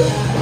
Yeah,